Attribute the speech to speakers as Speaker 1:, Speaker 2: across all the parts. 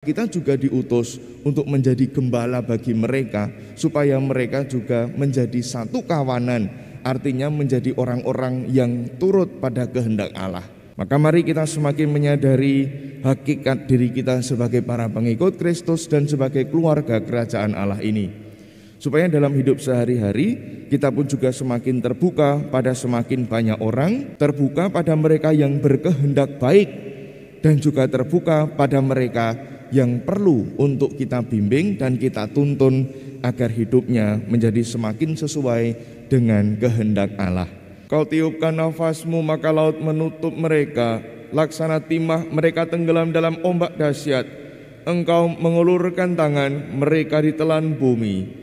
Speaker 1: Kita juga diutus untuk menjadi gembala bagi mereka, supaya mereka juga menjadi satu kawanan, artinya menjadi orang-orang yang turut pada kehendak Allah. Maka mari kita semakin menyadari hakikat diri kita sebagai para pengikut Kristus dan sebagai keluarga kerajaan Allah ini. Supaya dalam hidup sehari-hari kita pun juga semakin terbuka pada semakin banyak orang, terbuka pada mereka yang berkehendak baik dan juga terbuka pada mereka yang perlu untuk kita bimbing dan kita tuntun agar hidupnya menjadi semakin sesuai dengan kehendak Allah. Kau tiupkan nafasmu maka laut menutup mereka, laksana timah mereka tenggelam dalam ombak dahsyat. Engkau mengulurkan tangan, mereka ditelan bumi.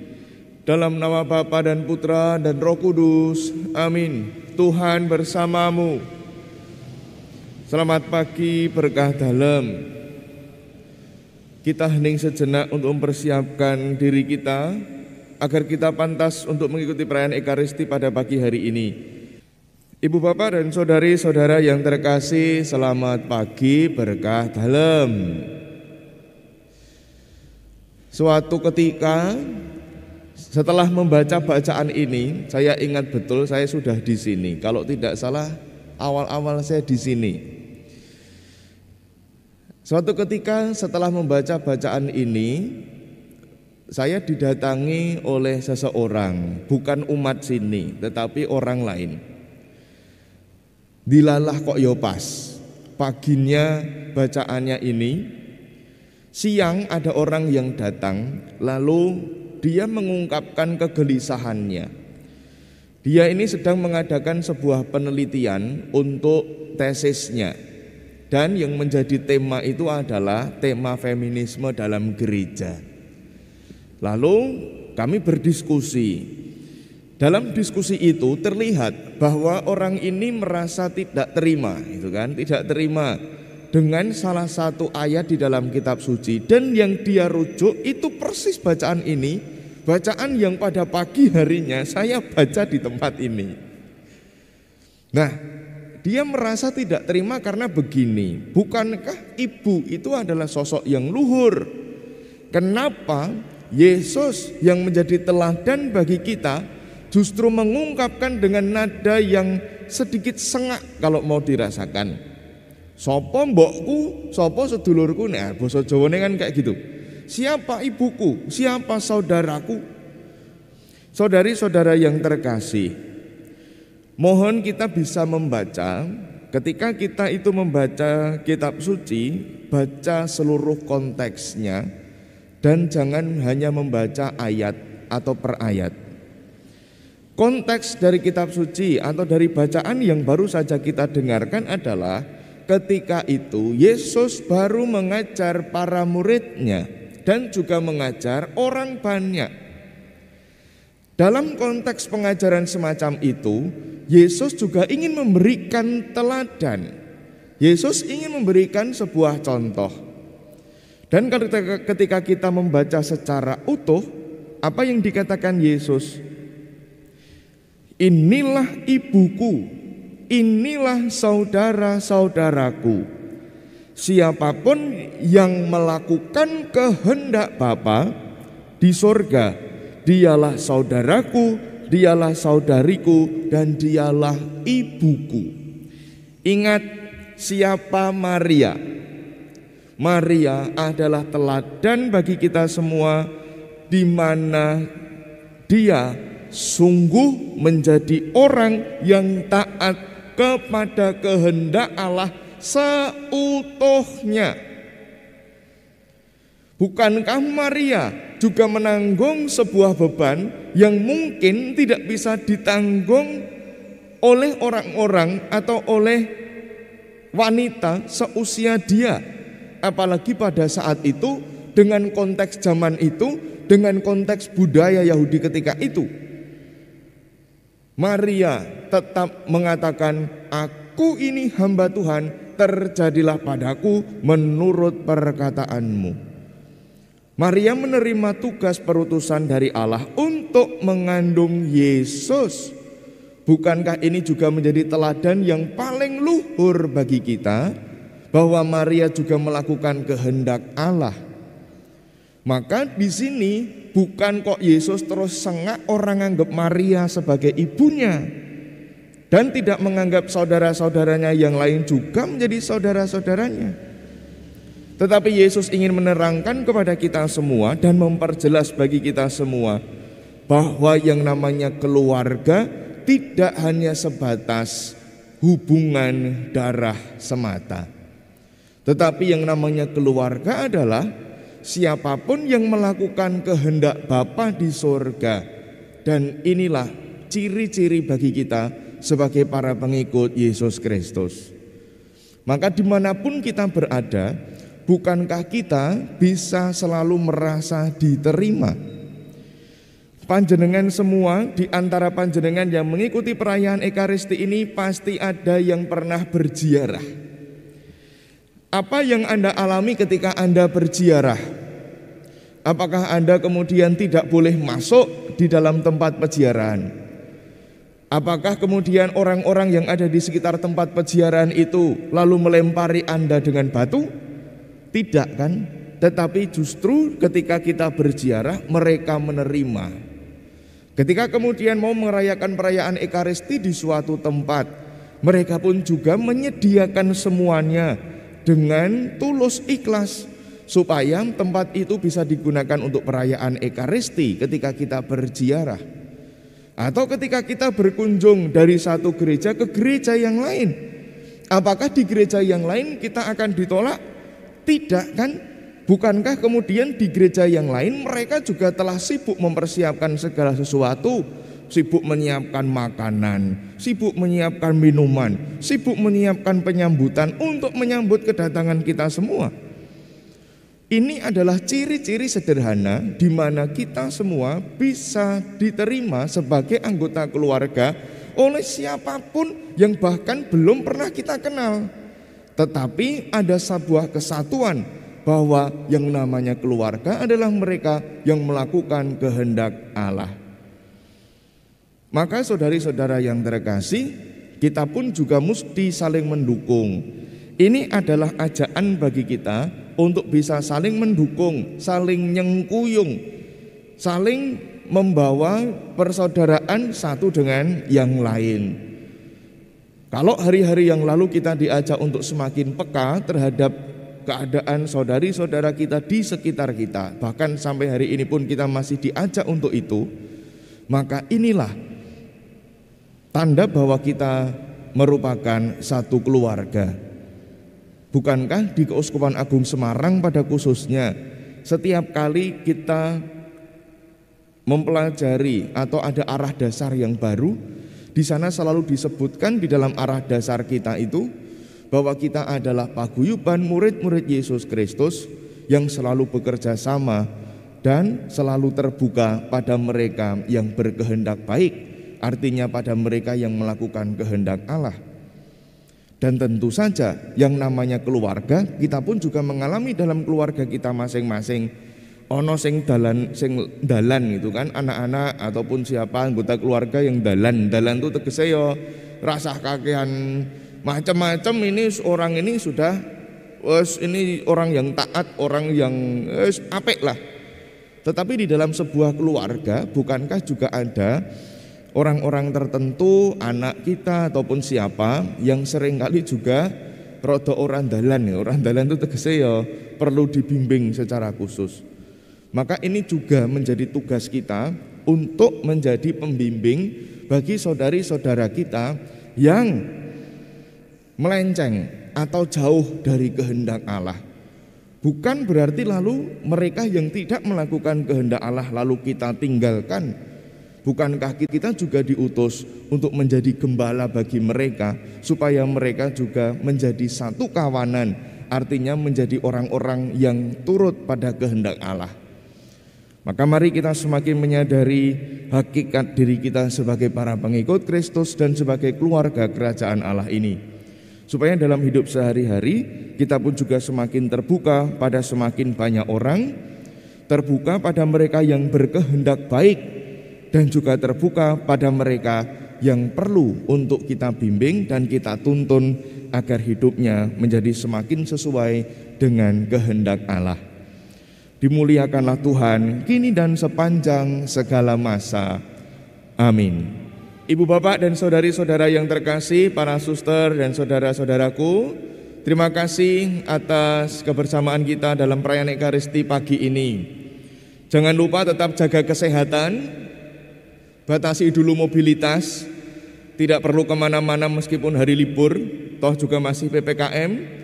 Speaker 1: Dalam nama Bapa dan Putra dan Roh Kudus. Amin. Tuhan bersamamu. Selamat pagi berkah dalam. Kita hening sejenak untuk mempersiapkan diri kita agar kita pantas untuk mengikuti perayaan Ekaristi pada pagi hari ini. Ibu bapak dan saudari-saudara yang terkasih, selamat pagi berkah dalam. Suatu ketika setelah membaca bacaan ini, saya ingat betul saya sudah di sini. Kalau tidak salah, awal-awal saya di sini. Suatu ketika setelah membaca bacaan ini, saya didatangi oleh seseorang, bukan umat sini, tetapi orang lain. Dilalah kok yo pas. Paginya bacaannya ini, siang ada orang yang datang, lalu dia mengungkapkan kegelisahannya. Dia ini sedang mengadakan sebuah penelitian untuk tesisnya dan yang menjadi tema itu adalah tema feminisme dalam gereja. Lalu kami berdiskusi. Dalam diskusi itu terlihat bahwa orang ini merasa tidak terima, itu kan, tidak terima dengan salah satu ayat di dalam kitab suci dan yang dia rujuk itu persis bacaan ini, bacaan yang pada pagi harinya saya baca di tempat ini. Nah, dia merasa tidak terima karena begini, bukankah ibu itu adalah sosok yang luhur? Kenapa Yesus yang menjadi teladan bagi kita justru mengungkapkan dengan nada yang sedikit sengak kalau mau dirasakan. Sopo mbokku, sopo sedulurku, nah bahasa Jawa kan kayak gitu. Siapa ibuku, siapa saudaraku? Saudari-saudara yang terkasih, Mohon kita bisa membaca ketika kita itu membaca kitab suci, baca seluruh konteksnya dan jangan hanya membaca ayat atau per ayat. Konteks dari kitab suci atau dari bacaan yang baru saja kita dengarkan adalah ketika itu Yesus baru mengajar para muridnya dan juga mengajar orang banyak. Dalam konteks pengajaran semacam itu, Yesus juga ingin memberikan teladan. Yesus ingin memberikan sebuah contoh. Dan ketika kita membaca secara utuh, apa yang dikatakan Yesus? Inilah ibuku, inilah saudara-saudaraku. Siapa pun yang melakukan kehendak Bapa di sorga, Dialah saudaraku, dialah saudariku, dan dialah ibuku. Ingat siapa Maria? Maria adalah teladan bagi kita semua di mana dia sungguh menjadi orang yang taat kepada kehendak Allah seutuhnya. Bukankah Maria juga menanggung sebuah beban yang mungkin tidak bisa ditanggung oleh orang-orang atau oleh wanita seusia dia. Apalagi pada saat itu dengan konteks zaman itu, dengan konteks budaya Yahudi ketika itu. Maria tetap mengatakan, "Aku ini hamba Tuhan, terjadilah padaku menurut perkataanmu." Maria menerima tugas perutusan dari Allah untuk mengandung Yesus. Bukankah ini juga menjadi teladan yang paling luhur bagi kita bahwa Maria juga melakukan kehendak Allah? Maka di sini bukan kok Yesus terus sengak orang anggap Maria sebagai ibunya dan tidak menganggap saudara-saudaranya yang lain juga menjadi saudara-saudaranya. Tetapi Yesus ingin menerangkan kepada kita semua dan memperjelas bagi kita semua bahwa yang namanya keluarga tidak hanya sebatas hubungan darah semata. Tetapi yang namanya keluarga adalah siapa pun yang melakukan kehendak Bapa di sorga. Dan inilah ciri-ciri bagi kita sebagai para pengikut Yesus Kristus. Maka di mana pun kita berada, bukankah kita bisa selalu merasa diterima? Panjenengan semua di antara panjenengan yang mengikuti perayaan Ekaristi ini pasti ada yang pernah berziarah. Apa yang Anda alami ketika Anda berziarah? Apakah Anda kemudian tidak boleh masuk di dalam tempat peziarahan? Apakah kemudian orang-orang yang ada di sekitar tempat peziarahan itu lalu melempari Anda dengan batu? Tidak kan? Tetapi justru ketika kita berziarah mereka menerima. Ketika kemudian mau merayakan perayaan Ekaristi di suatu tempat, mereka pun juga menyediakan semuanya dengan tulus ikhlas supaya tempat itu bisa digunakan untuk perayaan Ekaristi ketika kita berziarah atau ketika kita berkunjung dari satu gereja ke gereja yang lain. Apakah di gereja yang lain kita akan ditolak? Tidak kan? Bukankah kemudian di gereja yang lain mereka juga telah sibuk mempersiapkan segala sesuatu sibuk menyiapkan makanan, sibuk menyiapkan minuman, sibuk menyiapkan penyambutan untuk menyambut kedatangan kita semua. Ini adalah ciri-ciri sederhana di mana kita semua bisa diterima sebagai anggota keluarga oleh siapa pun yang bahkan belum pernah kita kenal. Tetapi ada sebuah kesatuan bahwa yang namanya keluarga adalah mereka yang melakukan kehendak Allah. Maka saudari-saudara yang terkasih, kita pun juga mesti saling mendukung. Ini adalah ajaan bagi kita untuk bisa saling mendukung, saling nyengkuyung, saling membawa persaudaraan satu dengan yang lain. Kalau hari-hari yang lalu kita diajak untuk semakin peka terhadap keadaan saudari-saudara kita di sekitar kita, bahkan sampai hari ini pun kita masih diajak untuk itu, maka inilah tanda bahwa kita merupakan satu keluarga. Bukankah di Keuskupan Agung Semarang pada khususnya setiap kali kita mempelajari atau ada arah dasar yang baru, di sana selalu disebutkan di dalam arah dasar kita itu bahwa kita adalah paguyuban murid-murid Yesus Kristus yang selalu bekerja sama dan selalu terbuka pada mereka yang berkehendak baik artinya pada mereka yang melakukan kehendak Allah. Dan tentu saja yang namanya keluarga, kita pun juga mengalami dalam keluarga kita masing-masing. Ono sing dalan sing dalan itu kan anak-anak ataupun siapa anggota keluarga yang dalan. Dalan itu tegese yo rasa kakean macam-macam ini orang ini sudah wes ini orang yang taat, orang yang wes apik lah. Tetapi di dalam sebuah keluarga bukankah juga ada orang-orang tertentu, anak kita ataupun siapa yang sering kali juga rodo orang dalan ya. Orang dalan itu tegese ya perlu dibimbing secara khusus. Maka ini juga menjadi tugas kita untuk menjadi pembimbing bagi saudari-saudara kita yang melenceng atau jauh dari kehendak Allah. Bukan berarti lalu mereka yang tidak melakukan kehendak Allah lalu kita tinggalkan Bukankah kita juga diutus untuk menjadi gembala bagi mereka supaya mereka juga menjadi satu kawanan, artinya menjadi orang-orang yang turut pada kehendak Allah. Maka mari kita semakin menyadari hakikat diri kita sebagai para pengikut Kristus dan sebagai keluarga kerajaan Allah ini. Supaya dalam hidup sehari-hari kita pun juga semakin terbuka pada semakin banyak orang, terbuka pada mereka yang berkehendak baik dan juga terbuka pada mereka yang perlu untuk kita bimbing dan kita tuntun agar hidupnya menjadi semakin sesuai dengan kehendak Allah. Dimuliakanlah Tuhan, kini dan sepanjang segala masa. Amin. Ibu bapak dan saudari-saudara yang terkasih, para suster dan saudara-saudaraku, terima kasih atas kebersamaan kita dalam perayaan Ekaristi pagi ini. Jangan lupa tetap jaga kesehatan, batasi dulu mobilitas, tidak perlu ke mana-mana meskipun hari libur, toh juga masih PPKM,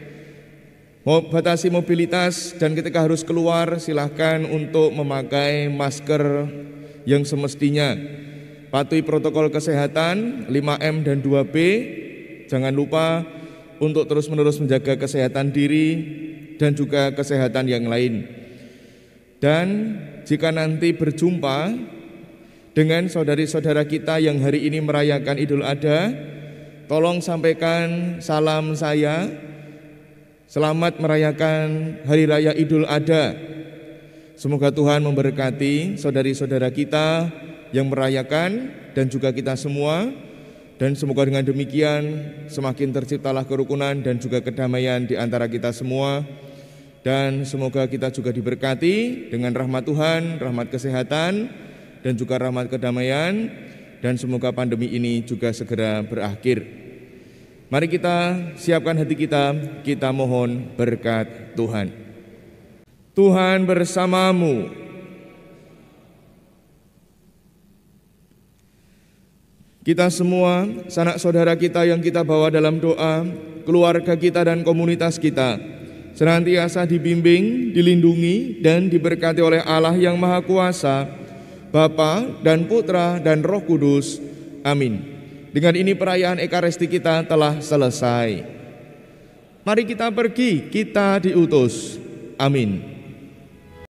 Speaker 1: batasi mobilitas dan ketika harus keluar silahkan untuk memakai masker yang semestinya. Patuhi protokol kesehatan 5M dan 2B. Jangan lupa untuk terus-menerus menjaga kesehatan diri dan juga kesehatan yang lain. Dan jika nanti berjumpa dengan saudari-saudara kita yang hari ini merayakan Idul Adha, tolong sampaikan salam saya Selamat merayakan Hari Raya Idul Adha. Semoga Tuhan memberkati saudari-saudara kita yang merayakan dan juga kita semua. Dan semoga dengan demikian semakin terciptalah kerukunan dan juga kedamaian di antara kita semua. Dan semoga kita juga diberkati dengan rahmat Tuhan, rahmat kesehatan, dan juga rahmat kedamaian. Dan semoga pandemi ini juga segera berakhir. Mari kita siapkan hati kita, kita mohon berkat Tuhan. Tuhan bersamamu. Kita semua, sanak saudara kita yang kita bawa dalam doa, keluarga kita dan komunitas kita, senantiasa dibimbing, dilindungi, dan diberkati oleh Allah yang Maha Kuasa, Bapa dan Putra dan Roh Kudus. Amin. Dengan ini perayaan Ekaristi kita telah selesai. Mari kita pergi, kita diutus. Amin.